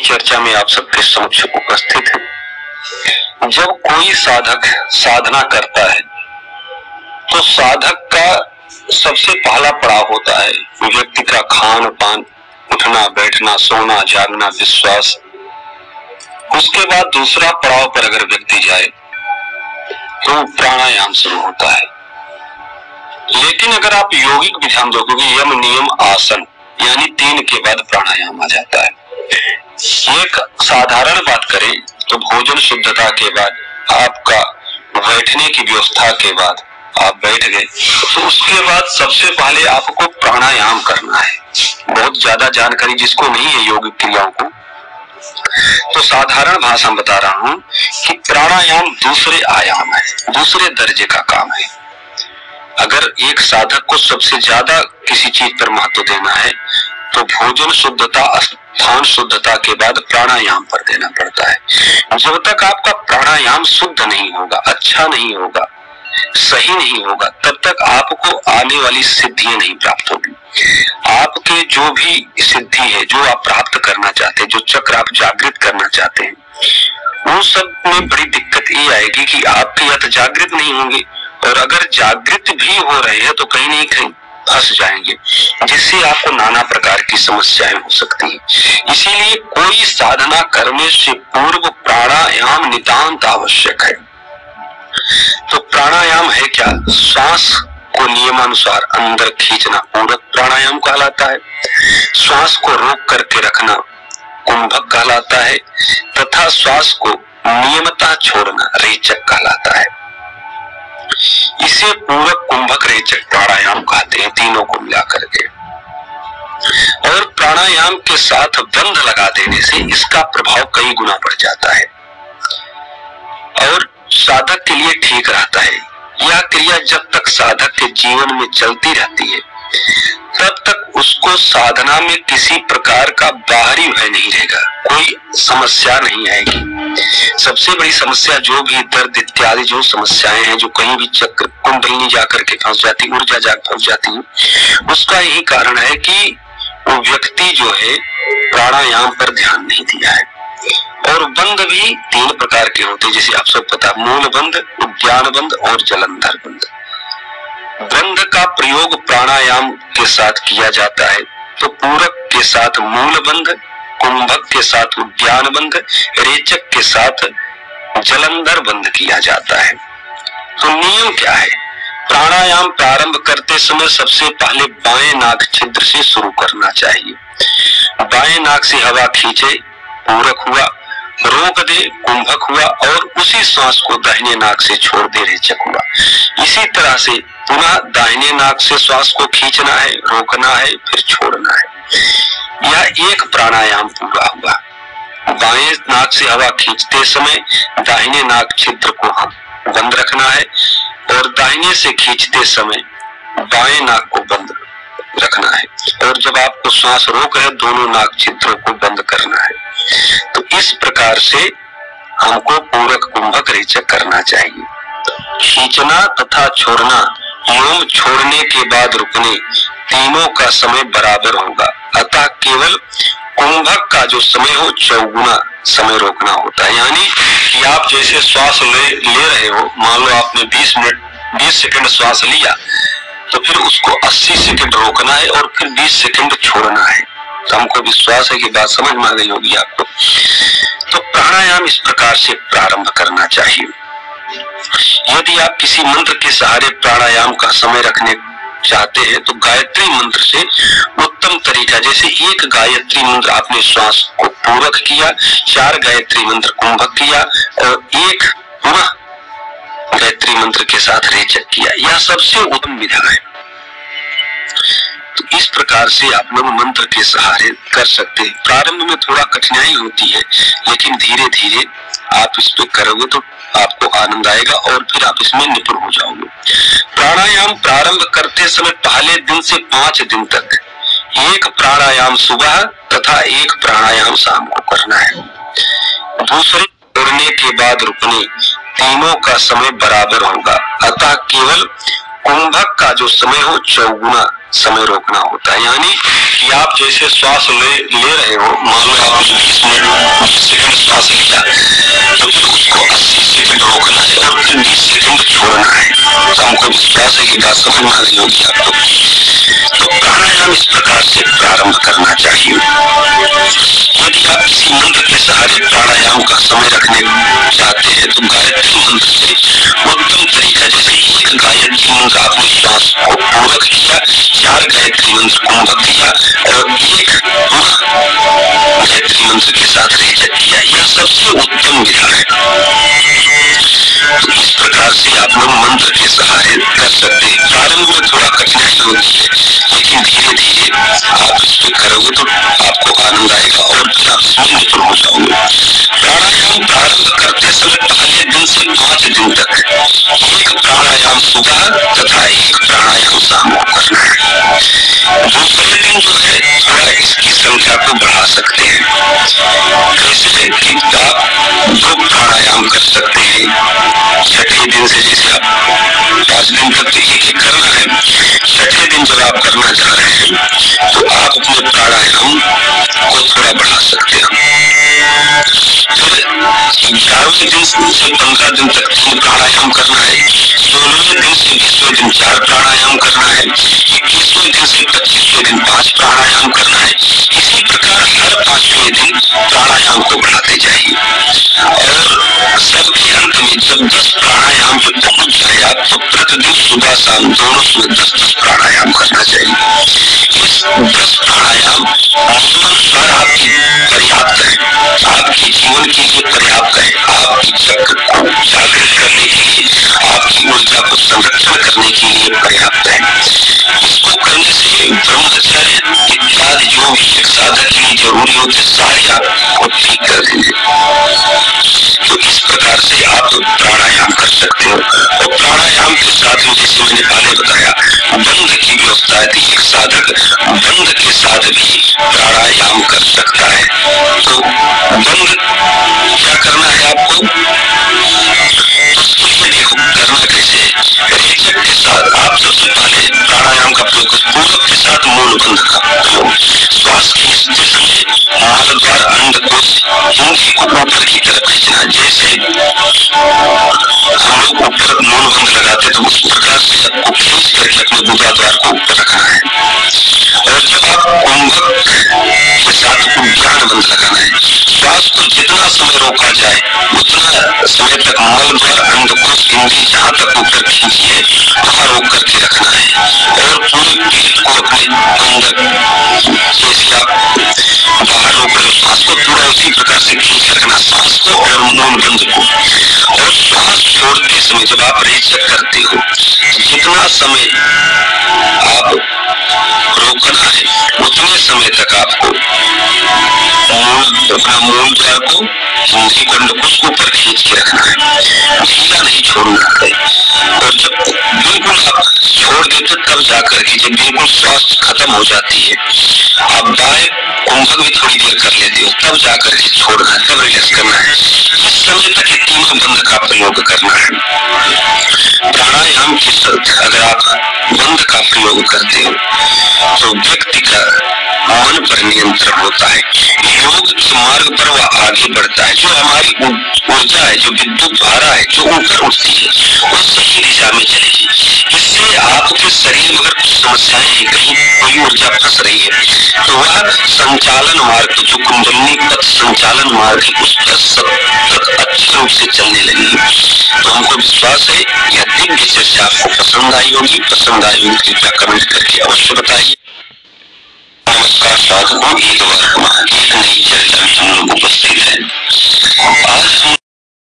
चर्चा में आप सबके समक्ष उपस्थित है। जब कोई साधक साधना करता है तो साधक का सबसे पहला पड़ाव होता है। व्यक्ति का खान पान उठना, बैठना, सोना, जागना, विश्वास। उसके बाद दूसरा पड़ाव पर अगर व्यक्ति जाए तो प्राणायाम शुरू होता है। लेकिन अगर आप यौगिक विधान देखोगे यम नियम आसन, यानी तीन के बाद प्राणायाम आ जाता है। एक साधारण बात करें तो भोजन शुद्धता के बाद, आपका बैठने की व्यवस्था के बाद आप बैठ गए। तो उसके बाद सबसे पहले आपको प्राणायाम करना है। बहुत ज़्यादा जानकारी जिसको नहीं है योग क्रियाओं को। तो साधारण भाषा बता रहा हूँ कि प्राणायाम दूसरे आयाम है, दूसरे दर्जे का काम है। अगर एक साधक को सबसे ज़्यादा किसी चीज़ पर महत्व देना है तो भोजन शुद्धता, स्थान शुद्धता के बाद प्राणायाम पर देना पड़ता है। जब तक आपका प्राणायाम शुद्ध नहीं होगा अच्छा नहीं होगा, सही नहीं होगा, तब तक आपको आने वाली सिद्धियाँ नहीं प्राप्त होगी। आपके जो भी सिद्धि है, जो आप प्राप्त करना चाहते हैं, जो चक्र आप जागृत करना चाहते हैं, उन सब में बड़ी दिक्कत ये आएगी कि आपके या तो जागृत नहीं होंगे, और अगर जागृत भी हो रहे हैं तो कहीं नहीं कहीं फंस जाएँगे, जिससे आपको नाना प्रकार की समस्याएँ हो सकती है। इसीलिए कोई साधना करने से पूर्व प्राणायाम नितांत आवश्यक है। तो प्राणायाम है क्या? श्वास को नियमानुसार अंदर खींचना, पूरक प्राणायाम कहलाता है। श्वास को रोक करके रखना, कुंभक कहलाता है। तथा श्वास को नियमता छोड़ना, रेचक कहलाता है। इसे पूरक कुंभक रेचक प्राणायाम कहते हैं, तीनों को मिला करके और प्राणायाम के साथ बंध लगा देने से इसका प्रभाव कई गुना बढ़ जाता है। और साधक के लिए ठीक रहता है। यह क्रिया जब तक साधक के जीवन में चलती रहती है, तब तक उसको साधना में किसी प्रकार का बाहरी भय नहीं रहेगा। कोई समस्या नहीं आएगी। सबसे बड़ी समस्या जो भी दर्द इत्यादि जो समस्याएँ हैं, जो कहीं भी चक्र, कुंडलनी जाकर के फंस जाती, ऊर्जा जा फंस जाती है उसका यही कारण है कि वो व्यक्ति जो है, प्राणायाम पर ध्यान नहीं दिया है। और बंद भी तीन प्रकार के होते हैं, जैसे आप सब पता मूल बंद उद्यान बंद और जलंधर बंद बंद का प्रयोग प्राणायाम के साथ किया जाता है। तो पूरक के साथ मूल बंध कुंभक के साथ उद्यान बंद रेचक के साथ जलंधर बंद किया जाता है। तो नियम क्या है? प्राणायाम प्रारंभ करते समय सबसे पहले बाएँ नाक छिद्र से शुरू करना चाहिए। बाएँ नाक से हवा खींचे, पूरक हुआ, रोक दे, कुंभक हुआ और उसी श्वास को दाहिने नाक से छोड़ दे, रेचक हुआ। इसी तरह से पुनः दाहिने नाक से श्वास को खींचना है, रोकना है, फिर छोड़ना है। यह एक प्राणायाम पूरा हुआ। बाएँ नाक से हवा खींचते समय दाहिने नाक छिद्र को हम बंद रखना है और दाहिने से खींचते समय बाएँ नाक को बंद रखना है। और जब आपको श्वास रोक है, दोनों नाक छिद्रों को बंद करना है। तो इस प्रकार से हमको पूरक कुंभक रेचक करना चाहिए। खींचना तथा छोड़ना एवं छोड़ने के बाद रुकने तीनों का समय बराबर होगा। अतः केवल कुंभक का जो समय हो, चौगुना समय रोकना होता है। यानी कि आप जैसे श्वास ले ले रहे हो, मान लो आपने 20 मिनट 20 सेकंड श्वास लिया तो फिर उसको 80 सेकंड रोकना है और फिर 20 सेकंड छोड़ना है। तो हमको विश्वास है कि बात समझ में आ गई होगी आपको। तो प्राणायाम इस प्रकार से प्रारंभ करना चाहिए। यदि आप किसी मंत्र के सहारे प्राणायाम का समय रखने चाहते हैं तो गायत्री मंत्र से उत्तम तरीका, जैसे एक गायत्री मंत्र आपने श्वास को पूरक किया, चार गायत्री मंत्र कुंभक किया, और एक पुनः गायत्री मंत्र के साथ रेचक किया, यह सबसे उत्तम विधा है। तो इस प्रकार से आप लोग मंत्र के सहारे कर सकते हैं। प्रारंभ में थोड़ा कठिनाई होती है, लेकिन धीरे धीरे आप इस पे करोगे तो आपको आनंद आएगा और फिर आप इसमें निपुण हो जाओगे। प्राणायाम प्रारंभ करते समय पहले दिन से पाँच दिन तक एक प्राणायाम सुबह तथा एक प्राणायाम शाम को करना है। दूसरे तोड़ने के बाद रुकने तीनों का समय बराबर होगा, अतः केवल कुंभक जो समय हो चौगुना समय रोकना होता है। यानी कि आप जैसे श्वास ले ले रहे हो, मान लो आप बीस मिनट सेकंड श्वास लिया तो फिर उसको अस्सी सेकंड रोकना है और फिर बीस सेकंड छोड़ना है तो हमको विश्वास है कि बात समझ में आ रही होगी आपको। तो प्राणायाम इस प्रकार से प्रारंभ करना चाहिए। यदि आप किसी मंत्र के सहारे प्राणायाम का समय रखने चाहते हैं तो गायत्री मंत्र से उत्तम तरीका, जैसे गायत्री मंत्र आपने श्वास को पूरक किया चार गायत्री मंत्र कुंभक किया और एक गायत्री मंत्र के साथ रेचक किया यह सबसे उत्तम विधा है तो इस प्रकार से आप लोग मंत्र के सहारे कर सकते हैं प्रारंभ में थोड़ा कठिनाई होती है लेकिन धीरे धीरे आप इस पे करोगे तो आपको आनंद आएगा और आप इसमें निपुण हो जाओगे सुबह तथा एक प्राणायाम शाम को करना है। दूसरे दिन जो है थोड़ा इसकी संख्या को बढ़ा सकते हैं। कैसे कि आप दो प्राणायाम कर सकते हैं। छठे दिन से जैसे आप पाँच दिन तक तो एक एक करना है, छठे दिन जब आप करना चाह रहे हैं तो आप अपने प्राणायाम को थोड़ा बढ़ा सकते हैं। ग्यारहवें दिन से पंद्रह दिन तक प्राणायाम करना है। दिन दिन चार प्राणायाम करना है, इक्कीसवें दिन से पच्चीसवें दिन पाँच प्राणायाम करना है। इसी प्रकार हर पाँचवें दिन प्राणायाम को बढ़ाते जाइए। और सबके अंत में जब दस प्राणायाम पे पहुँच जाए, आप तो प्रतिदिन सुबह शाम दोनों सुबह दस दस प्राणायाम साधक हो लिए ज़रूरी को ठीक कर देंगे। तो इस प्रकार से आप प्राणायाम कर सकते हो। और प्राणायाम के साथ में जैसे मैंने पहले बताया बंद की व्यवस्था है एक साधक बंद के साथ भी प्राणायाम कर सकता है। हम लोग ऊपर मूल लगाते तो उस प्रकार से आपको खींच करके अपने गुदा द्वार को ऊपर रखना है और जब आप कुंभक के साथ उद्यान बंद लगाना है श्वास को जितना समय रोका जाए उतना समय तक मल द्वार अंडकोश इंद्री जहाँ तक ऊपर खींचिए वहाँ रोक करके रखना है और पूरे पेट को अपने अंदर जैसे आप हो श्वास को पूरा उसी प्रकार से महसूस रखना श्वास को और बंद को। और श्वास छोड़ते समय जब आप रेचक करते हो, जितना समय आप रोकना है, उतने समय तक आपको मूल अपना मूल द्वार को हिंदी कंड को ऊपर खींच के रखना है ढीला नहीं छोड़ना है और जब बिल्कुल छोड़ देते तब जाकर के जब बिल्कुल श्वास खत्म हो जाती है आप बाय कुंभक भी थोड़ी देर कर लेते हो तब जाकर के छोड़ना है तब रिलैक्स करना है इस समय तक तीनों बंद का प्रयोग करना है प्राणायाम के साथ अगर आप बंद का प्रयोग करते हो तो व्यक्ति का मन पर नियंत्रण होता है। योग के मार्ग पर वह आगे बढ़ता है, जो हमारी ऊर्जा है, जो विद्युत धारा है, जो ऊपर उठती है, वो सही दिशा में चलेगी। इससे आपके शरीर में अगर कुछ समस्याएँ हैं, कहीं कोई ऊर्जा फंस रही है तो वह संचालन मार्ग जो कुंडलनी पथ संचालन मार्ग है, उस पर सतत अच्छे रूप से चलने लगेगी तो हमको विश्वास है, यह दिव्य चर्चा आपको पसंद आई होगी, पसंद आई होगी, कृपया कमेंट करके अवश्य बताइए। नमस्कार साधकों एक वर्तमान एक नई चर्चा में हम लोग उपस्थित हैं आज हम